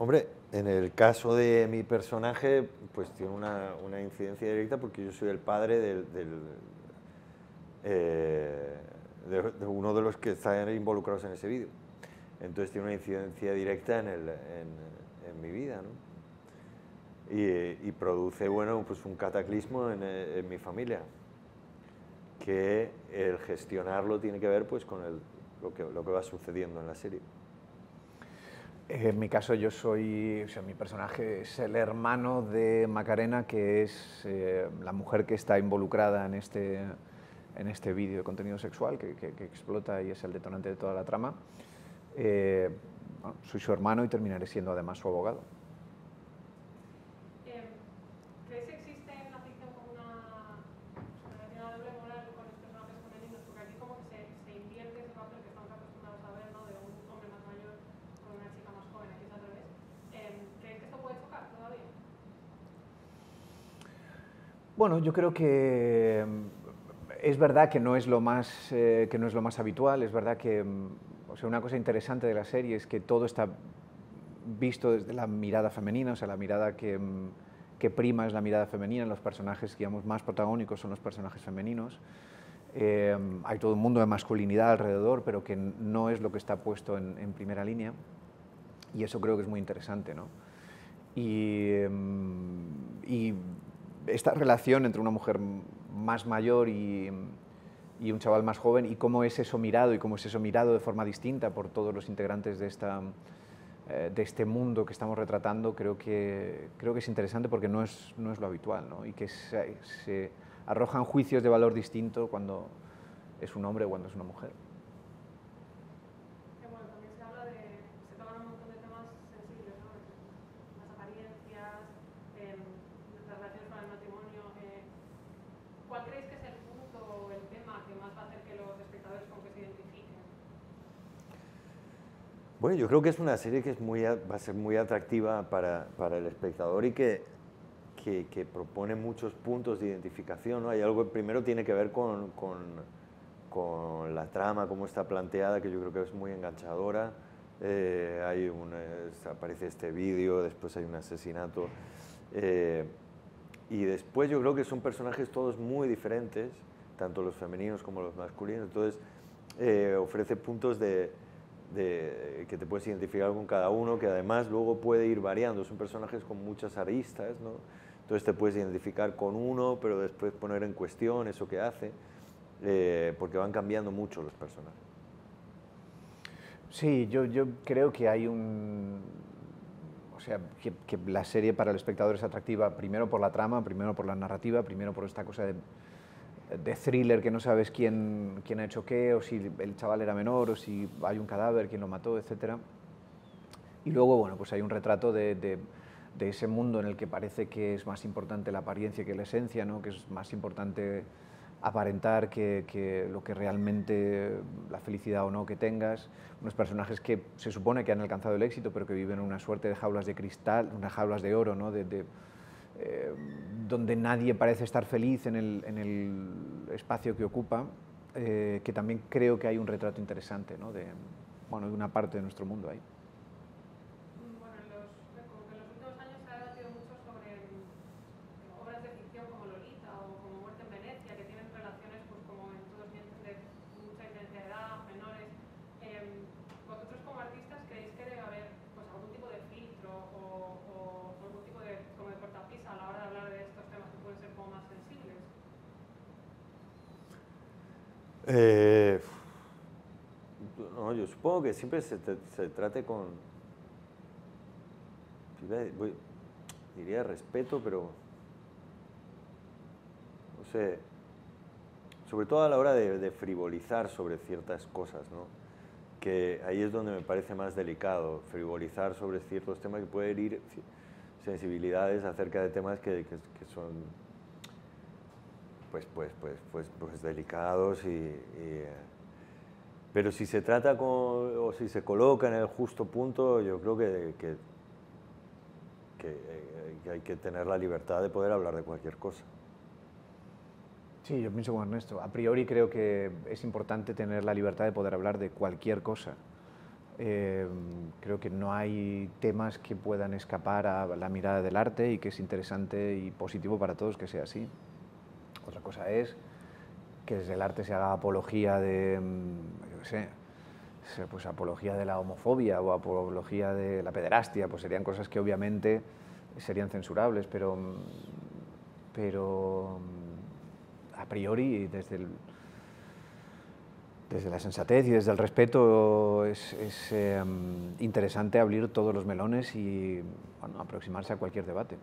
Hombre, en el caso de mi personaje, pues tiene una, incidencia directa porque yo soy el padre del, del, eh, de, uno de los que están involucrados en ese vídeo. Entonces tiene una incidencia directa en, mi vida, ¿no? Y, y, produce, bueno, pues un cataclismo en, en, mi familia, que el gestionarlo tiene que ver pues con el, lo, que, lo que va sucediendo en la serie. En mi caso yo soy, o sea, mi personaje es el hermano de Macarena, que es eh, la mujer que está involucrada en este, en este vídeo de contenido sexual que, explota y es el detonante de toda la trama. Eh, soy su hermano y terminaré siendo además su abogado. Bueno, yo creo que mm, es verdad que no es lo más, eh, que no es lo más habitual, es verdad que mm, o sea, una cosa interesante de la serie es que todo está visto desde la mirada femenina, o sea, la mirada que, mm, prima es la mirada femenina, los personajes digamos, más protagónicos son los personajes femeninos. Eh, hay todo un mundo de masculinidad alrededor, pero que no es lo que está puesto en, en primera línea, y eso creo que es muy interesante. ¿no? Y, y esta relación entre una mujer más mayor y, un chaval más joven y cómo es eso mirado y cómo es eso mirado de forma distinta por todos los integrantes de, esta, eh, de este mundo que estamos retratando, creo que, creo que es interesante porque no es, no es lo habitual ¿no? y que se, se arrojan juicios de valor distinto cuando es un hombre o cuando es una mujer. Bueno, yo creo que es una serie que es muy, va a ser muy atractiva para, para el espectador y que, que, que, propone muchos puntos de identificación. ¿no? Hay algo que primero tiene que ver con, con, con, la trama, cómo está planteada, que yo creo que es muy enganchadora. Eh, hay un, aparece este vídeo, después hay un asesinato. Eh, y después yo creo que son personajes todos muy diferentes, tanto los femeninos como los masculinos. Entonces eh, ofrece puntos de que te puedes identificar con cada uno, que además luego puede ir variando. Son personajes con muchas aristas, ¿no? Entonces te puedes identificar con uno, pero después poner en cuestión eso que hace, eh, porque van cambiando mucho los personajes. Sí, yo, yo creo que hay un... O sea, que la serie para el espectador es atractiva primero por la trama, primero por la narrativa, primero por esta cosa de de thriller que no sabes quién, quién ha hecho qué, o si el chaval era menor, o si hay un cadáver, quién lo mató, etc. Y luego, bueno, pues hay un retrato de, de, ese mundo en el que parece que es más importante la apariencia que la esencia, ¿no? que es más importante aparentar que, que, lo que realmente, la felicidad o no que tengas, unos personajes que se supone que han alcanzado el éxito, pero que viven en una suerte de jaulas de cristal, unas jaulas de oro, ¿no? de eh, donde nadie parece estar feliz en el, en el espacio que ocupa, eh, que también creo que hay un retrato interesante ¿no? de, bueno, de una parte de nuestro mundo ahí. Eh, no, yo supongo que siempre se, te, se trate con, diría respeto, pero no sé, sobre todo a la hora de, de, frivolizar sobre ciertas cosas, ¿no? que ahí es donde me parece más delicado, frivolizar sobre ciertos temas que pueden herir sensibilidades acerca de temas que son pues, pues, pues, pues, pues delicados y, y, pero si se trata con, o si se coloca en el justo punto, yo creo que, que, hay que tener la libertad de poder hablar de cualquier cosa. Sí, yo pienso como Ernesto. A priori creo que es importante tener la libertad de poder hablar de cualquier cosa. Eh, creo que no hay temas que puedan escapar a la mirada del arte y que es interesante y positivo para todos que sea así. Otra cosa es que desde el arte se haga apología de, mm, pues apología de la homofobia o apología de la pederastia, pues serían cosas que obviamente serían censurables, pero, mm, pero mm, a priori desde desde la sensatez y desde el respeto es, em, interesante abrir todos los melones y aproximarse a cualquier debate.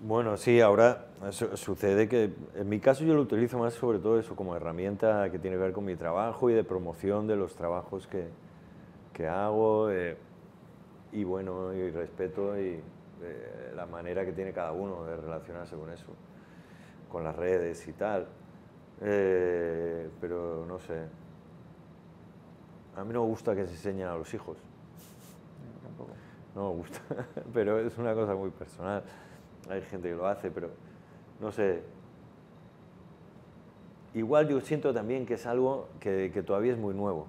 Bueno, sí, ahora sucede que en mi caso yo lo utilizo más sobre todo eso como herramienta que tiene que ver con mi trabajo y de promoción de los trabajos que, que hago eh, y bueno, y respeto y eh, la manera que tiene cada uno de relacionarse con eso, con las redes y tal. Eh, pero no sé, a mí no me gusta que se enseñen a los hijos. No me gusta, pero es una cosa muy personal hay gente que lo hace, pero no sé. Igual yo siento también que es algo que, todavía es muy nuevo.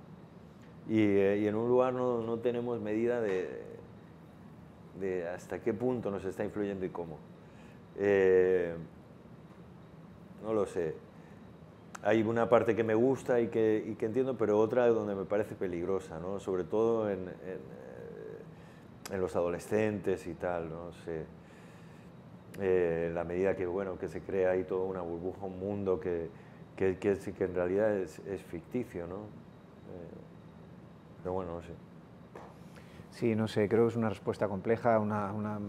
Eh, y, en un lugar no, tenemos medida de, hasta qué punto nos está influyendo y cómo. Eh, no lo sé. Hay una parte que me gusta y que, y que, entiendo, pero otra donde me parece peligrosa, ¿no? sobre todo en, en, eh, en los adolescentes y tal. No sé eh, la medida que, bueno, que se crea ahí toda una burbuja, un mundo que, que, que, que en realidad es, es ficticio, ¿no? Eh, pero bueno, no sé. Sí, no sé, creo que es una respuesta compleja, una, una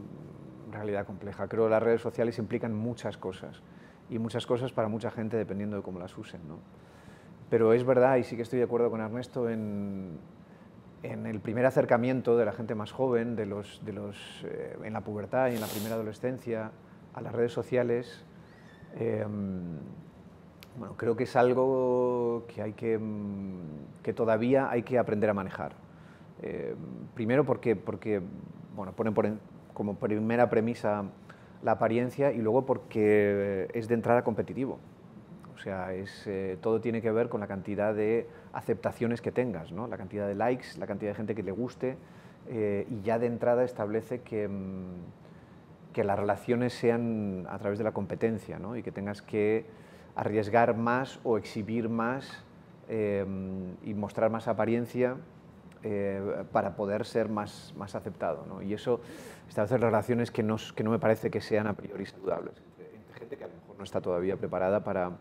realidad compleja. Creo que las redes sociales implican muchas cosas y muchas cosas para mucha gente dependiendo de cómo las usen, ¿no? Pero es verdad, y sí que estoy de acuerdo con Ernesto, en, en el primer acercamiento de la gente más joven, de los, de los, eh, en la pubertad y en la primera adolescencia, a las redes sociales, em, bueno, creo que es algo que, hay que, mm, que todavía hay que aprender a manejar. Em, primero porque, porque bueno, ponen por como primera premisa la apariencia y luego porque es de entrada competitivo. O sea, es, eh, todo tiene que ver con la cantidad de aceptaciones que tengas, ¿no? la cantidad de likes, la cantidad de gente que le guste, eh, y ya de entrada establece que, mm, que las relaciones sean a través de la competencia ¿no? y que tengas que arriesgar más o exhibir más eh, y mostrar más apariencia para poder ser más, más aceptado. ¿no? Y eso establece relaciones que no, que no me parece que sean a priori saludables. Entre gente que a lo mejor no está todavía preparada para,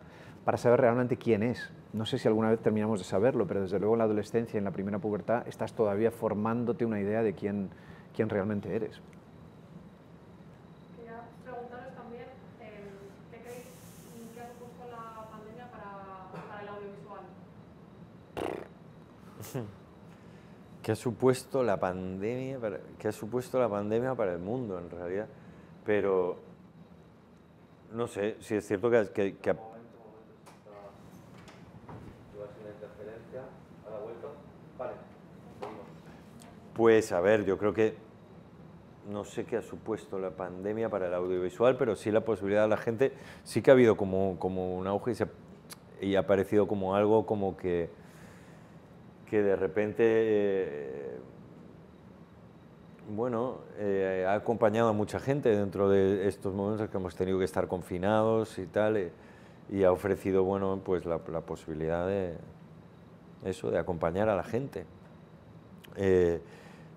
para saber realmente quién es. No sé si alguna vez terminamos de saberlo, pero desde luego en la adolescencia, en la primera pubertad, estás todavía formándote una idea de quién, quién realmente eres. Quería preguntaros también, ¿qué creéis que ha supuesto la pandemia para, el audiovisual? ¿Qué ha supuesto la pandemia para, qué ha supuesto la pandemia para el mundo en realidad? Pero no sé, si es cierto que, que, que Pues a ver, yo creo que no sé qué ha supuesto la pandemia para el audiovisual, pero sí la posibilidad de la gente, sí que ha habido como, como un auge y, ha aparecido como algo como que, que de repente, eh, bueno, eh, ha acompañado a mucha gente dentro de estos momentos que hemos tenido que estar confinados y tal, eh, y ha ofrecido, bueno, pues la, posibilidad de eso, de acompañar a la gente.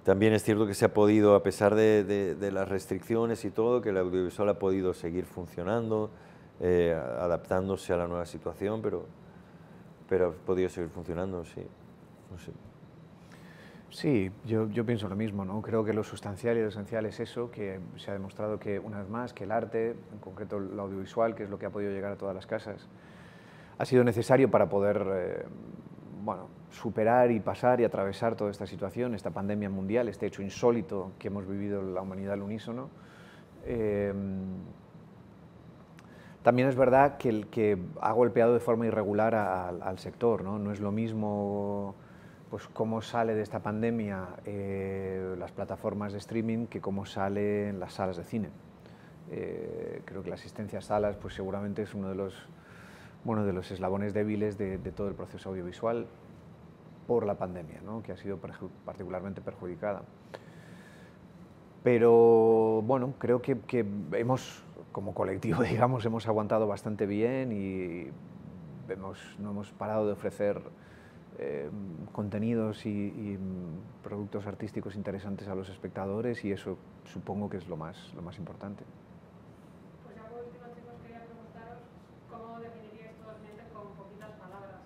También es cierto que se ha podido, a pesar de, las restricciones y todo, que el audiovisual ha podido seguir funcionando, eh, adaptándose a la nueva situación, pero, pero ha podido seguir funcionando, sí. Sí, yo, yo, pienso lo mismo, ¿no? Creo que lo sustancial y lo esencial es eso, que se ha demostrado que, una vez más, que el arte, en concreto el audiovisual, que es lo que ha podido llegar a todas las casas, ha sido necesario para poder, eh, bueno, superar y pasar y atravesar toda esta situación, esta pandemia mundial, este hecho insólito que hemos vivido la humanidad al unísono. Eh, también es verdad que, el, que ha golpeado de forma irregular al sector, ¿no? no es lo mismo pues cómo sale de esta pandemia eh, las plataformas de streaming que cómo sale en las salas de cine. Eh, creo que la asistencia a salas pues seguramente es uno de los, bueno, de los eslabones débiles de, todo el proceso audiovisual por la pandemia, ¿no? que ha sido particularmente perjudicada. Pero bueno, creo que, que, hemos, como colectivo, digamos, hemos aguantado bastante bien y hemos, no hemos parado de ofrecer eh, contenidos y, productos artísticos interesantes a los espectadores y eso supongo que es lo más, lo más importante. Pues ya por último, chicos, quería preguntaros cómo definiríais totalmente con poquitas palabras.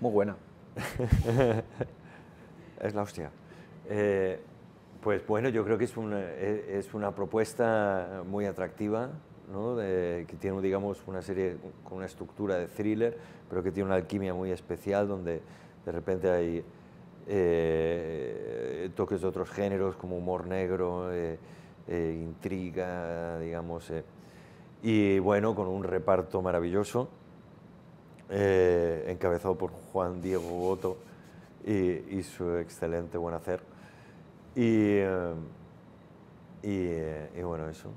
Muy buena. es la hostia. Eh, pues bueno, yo creo que es una, es una propuesta muy atractiva, que tiene digamos, una serie con una estructura de thriller, pero que tiene una alquimia muy especial donde de repente hay eh, toques de otros géneros como humor negro, eh, eh, intriga, digamos, y bueno, con un reparto maravilloso, encabezado por Juan Diego Boto y, su excelente buen hacer. y, y bueno, eso.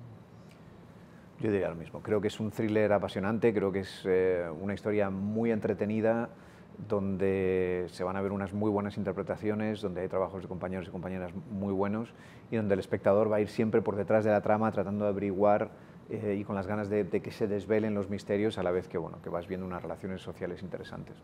Yo diría lo mismo. Creo que es un thriller apasionante, creo que es eh, una historia muy entretenida, donde se van a ver unas muy buenas interpretaciones, donde hay trabajos de compañeros y compañeras muy buenos y donde el espectador va a ir siempre por detrás de la trama tratando de averiguar eh, y con las ganas de, de, que se desvelen los misterios a la vez que, bueno, que vas viendo unas relaciones sociales interesantes.